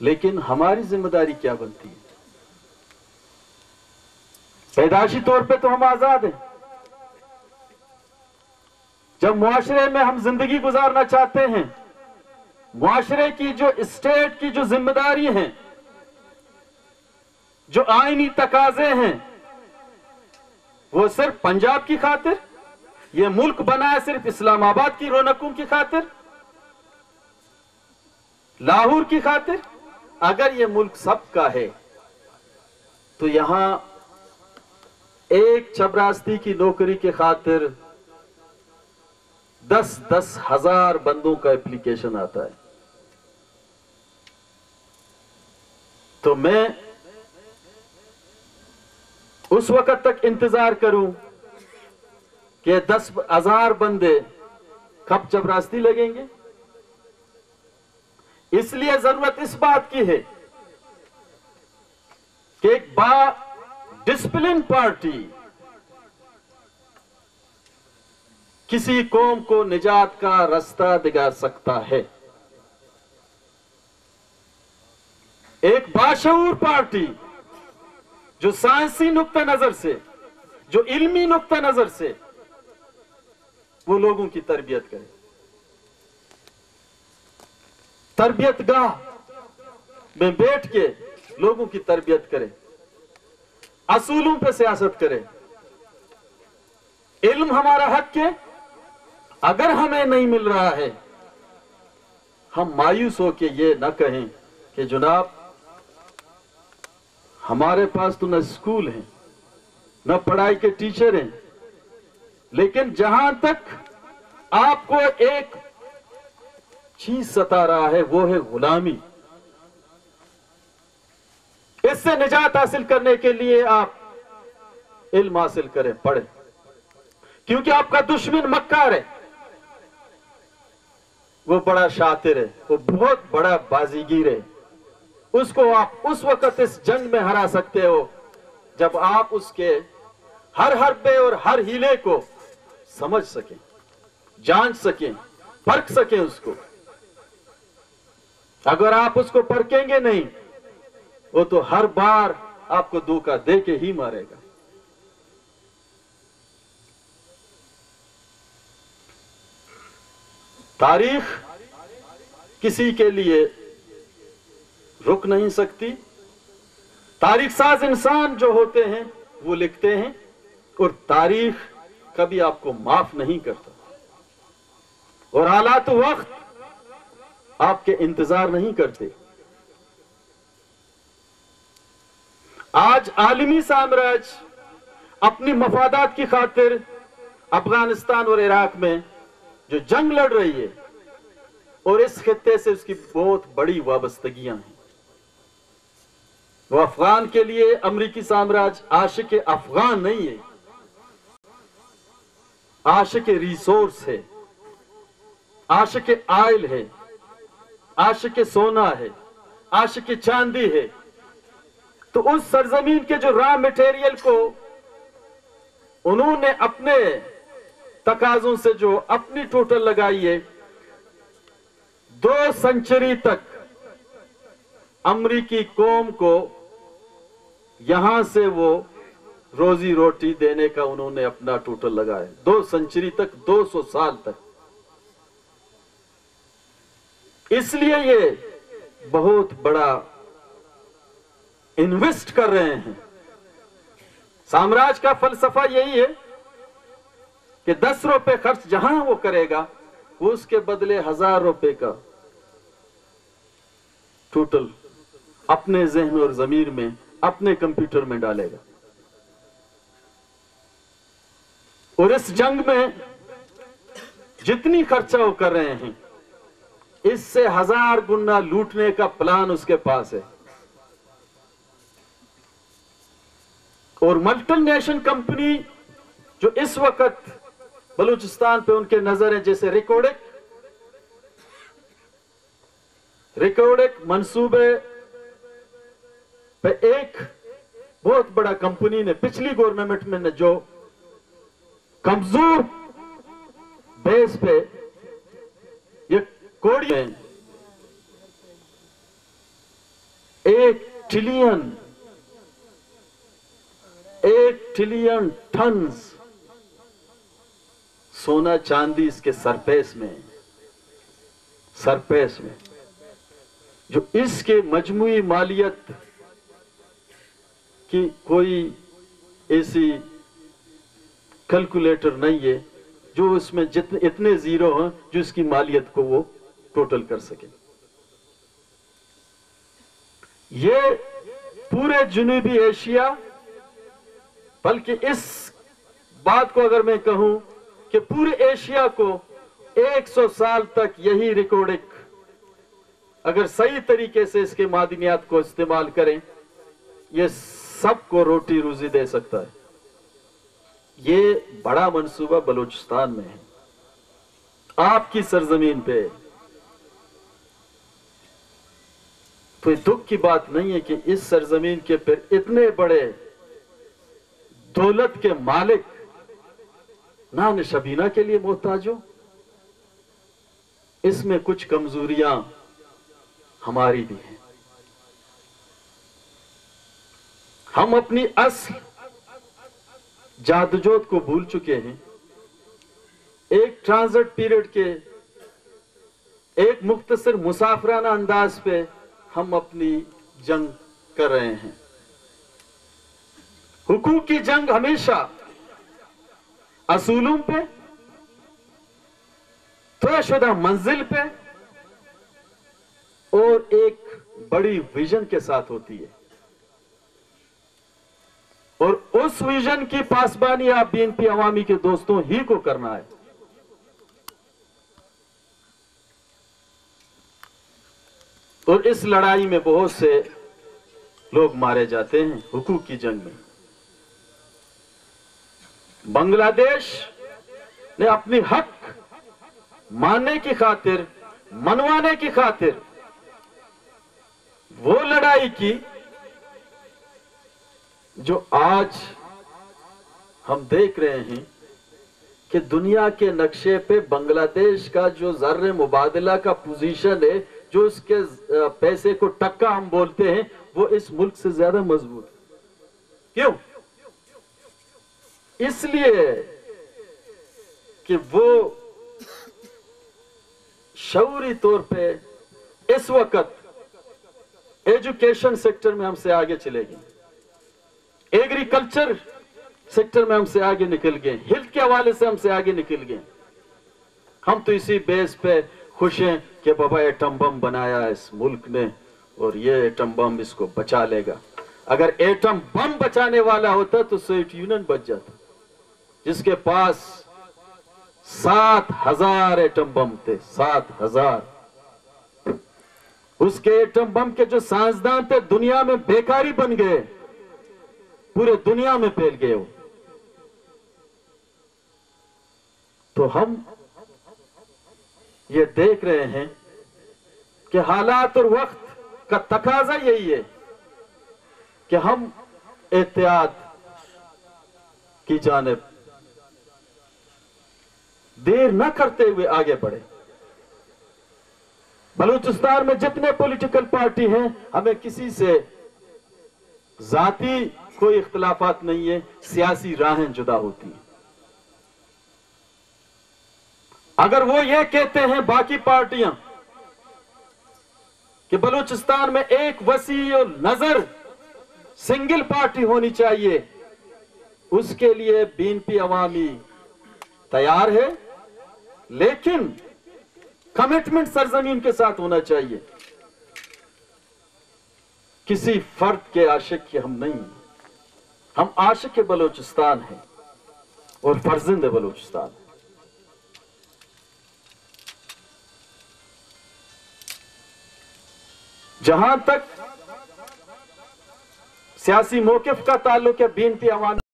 لیکن ہماری ذمہ داری کیا بنتی ہے؟ پیدائشی طور پہ تو ہم آزاد ہیں۔ جب معاشرے میں ہم زندگی گزارنا چاہتے ہیں، معاشرے کی جو اسٹیٹ کی جو ذمہ داری ہیں، جو آئینی تقاضے ہیں، وہ صرف پنجاب کی خاطر، یہ ملک بنا ہے صرف اسلام آباد کی رونقوں کی خاطر، لاہور کی خاطر اگر یہ ملک سب کا ہے، تو یہاں ایک چبراستی کی نوکری کے خاطر دس دس ہزار بندوں کا اپلیکیشن آتا ہے۔ تو میں اس وقت تک انتظار کروں کہ دس ہزار بندے کب چبراستی لگیں گے۔ اس لیے ضرورت اس بات کی ہے کہ ایک با ڈسپلن پارٹی کسی قوم کو نجات کا رستہ دکھا سکتا ہے۔ ایک باشعور پارٹی جو سائنسی نقطہ نظر سے، جو علمی نقطہ نظر سے وہ لوگوں کی تربیت کرے۔ تربیت گاہ۔ میں بیٹھ کے لوگوں کی تربیت کرے، اصولوں پہ سیاست کرے۔ علم ہمارا حق ہے۔ اگر ہمیں نہیں مل رہا ہے، ہم مایوس ہو کے یہ نہ کہیں کہ جناب، ہمارے پاس تو نہ اسکول ہیں، نہ پڑھائی کے ٹیچر ہیں، لیکن جہاں تک آپ کو ایک چیز ستا رہا ہے، وہ ہے غلامی۔ اس سے نجات حاصل کرنے کے لیے آپ علم حاصل کریں، پڑھیں۔ کیونکہ آپ کا دشمن مکار ہے۔ وہ بڑا شاطر ہے، وہ بہت بڑا بازیگیر ہے۔ اس کو آپ اس وقت اس جنگ میں ہرا سکتے ہو، جب آپ اس کے ہر حربے اور ہر ہیلے کو سمجھ سکیں، جانچ سکیں، پرکھ سکیں اس کو۔ اگر آپ اس کو پرکھیں گے نہیں، وہ تو ہر بار آپ کو دھوکہ دے کے ہی مارے گا۔ تاریخ کسی کے لیے رک نہیں سکتی۔ تاریخ ساز انسان جو ہوتے ہیں، وہ لکھتے ہیں اور تاریخ کبھی آپ کو معاف نہیں کرتا۔ اور حالات وقت آپ کے انتظار نہیں کرتے۔ آج عالمی سامراج اپنی مفادات کی خاطر افغانستان اور عراق میں جو جنگ لڑ رہی ہے، اور اس خطے سے اس کی بہت بڑی وابستگیاں ہیں۔ وہ افغان کے لیے امریکی سامراج عاشق افغان نہیں ہے۔ عاشق ریسورس ہے۔ عاشق آئل ہے۔ عاشق سونا ہے، عاشق چاندی ہے۔ تو اس سرزمین کے جو را میٹیریل کو انہوں نے اپنے تقاضوں سے جو اپنی ٹوٹل لگائی ہے، دو سنچری تک امریکی قوم کو یہاں سے وہ روزی روٹی دینے کا انہوں نے اپنا ٹوٹل لگایا۔ دو سنچری تک، دو سو سال تک۔ اس لیے یہ بہت بڑا انویسٹ کر رہے ہیں۔ سامراج کا فلسفہ یہی ہے کہ دس روپے خرچ جہاں وہ کرے گا وہ اس کے بدلے ہزار روپے کا ٹوٹل اپنے ذہن اور ضمیر میں، اپنے کمپیوٹر میں ڈالے گا۔ اور اس جنگ میں جتنی خرچہ وہ کر رہے ہیں اس سے ہزار گنا لوٹنے کا پلان اس کے پاس ہے۔ اور ملٹل نیشن کمپنی جو اس وقت بلوچستان پہ ان کے نظر ہے جیسے ریکوڈک۔ ریکوڈک منصوبے پہ ایک بہت بڑا کمپنی نے پچھلی گورنمنٹ میں نے جو کمزور بیس پہ کوڑی ایک ٹریلین ایک ٹریلین ٹنز سونا چاندی اس کے سرپیس میں سرپیس میں جو اس کے مجموعی مالیت کی کوئی ایسی کیلکولیٹر نہیں ہے جو اس میں جتنے اتنے زیرو ہیں جو اس کی مالیت کو وہ ٹوٹل کر سکے۔ یہ پورے جنوبی ایشیا، بلکہ اس بات کو اگر میں کہوں کہ پورے ایشیا کو ایک سو سال تک یہی ریکارڈک اگر صحیح طریقے سے اس کے معدنیات کو استعمال کریں، یہ سب کو روٹی روزی دے سکتا ہے۔ یہ بڑا منصوبہ بلوچستان میں ہے۔ آپ کی سرزمین پہ تو یہ دکھ کی بات نہیں ہے کہ اس سرزمین کے پھر اتنے بڑے دولت کے مالک نان شبینہ کے لیے محتاج ہو اس میں کچھ کمزوریاں ہماری بھی ہیں۔ ہم اپنی اصل جادجوت کو بھول چکے ہیں۔ ایک ٹرانزٹ پیریڈ کے ایک مختصر مسافرانہ انداز پہ ہم اپنی جنگ کر رہے ہیں۔ حقوق کی جنگ ہمیشہ اصولوں پہ، طے شدہ منزل پہ اور ایک بڑی ویژن کے ساتھ ہوتی ہے۔ اور اس ویژن کی پاسبانی آپ بی این پی عوامی کے دوستوں ہی کو کرنا ہے۔ اور اس لڑائی میں بہت سے لوگ مارے جاتے ہیں حقوق کی جنگ میں۔ بنگلہ دیش نے اپنی حق ماننے کی خاطر، منوانے کی خاطر وہ لڑائی کی جو آج ہم دیکھ رہے ہیں کہ دنیا کے نقشے پہ بنگلہ دیش کا جو ذر مبادلہ کا پوزیشن ہے جو اس کے پیسے کو ٹکا ہم بولتے ہیں، وہ اس ملک سے زیادہ مضبوط کیوں؟ اس لیے کہ وہ شعوری طور پہ اس وقت ایجوکیشن سیکٹر میں ہم سے آگے چلے گئے۔ ایگریکلچر سیکٹر میں ہم سے آگے نکل گئے۔ ہیلتھ کے حوالے سے ہم سے آگے نکل گئے۔ ہم تو اسی بیس پہ خوش ہیں۔ کہ بابا ایٹم بم بنایا اس ملک نے اور یہ ایٹم بم اس کو بچا لے گا۔ اگر ایٹم بم بچانے والا ہوتا تو سویٹ یونین بچ جاتا۔ جس کے پاس سات ہزار ایٹم بم تھے، سات ہزار۔ اس کے ایٹم بم کے جو سائنسدان تھے، دنیا میں بیکاری بن گئے۔ پورے دنیا میں پھیل گئے وہ۔ تو ہم یہ دیکھ رہے ہیں کہ حالات اور وقت کا تقاضا یہی ہے کہ ہم احتیاط کی جانب دیر نہ کرتے ہوئے آگے بڑھے بلوچستان میں جتنے پولیٹیکل پارٹی ہیں، ہمیں کسی سے ذاتی کوئی اختلافات نہیں ہے سیاسی راہیں جدا ہوتی ہیں۔ اگر وہ یہ کہتے ہیں باقی پارٹیاں کہ بلوچستان میں ایک وسیع نظر سنگل پارٹی ہونی چاہیے، اس کے لیے بین پی عوامی تیار ہے، لیکن کمٹمنٹ سرزمین کے ساتھ ہونا چاہیے۔ کسی فرد کے عاشق کے ہم نہیں، ہم عاشق بلوچستان ہیں اور فرزند بلوچستان ہیں۔ جہاں تک سیاسی موقف کا تعلق ہے بینتی عوام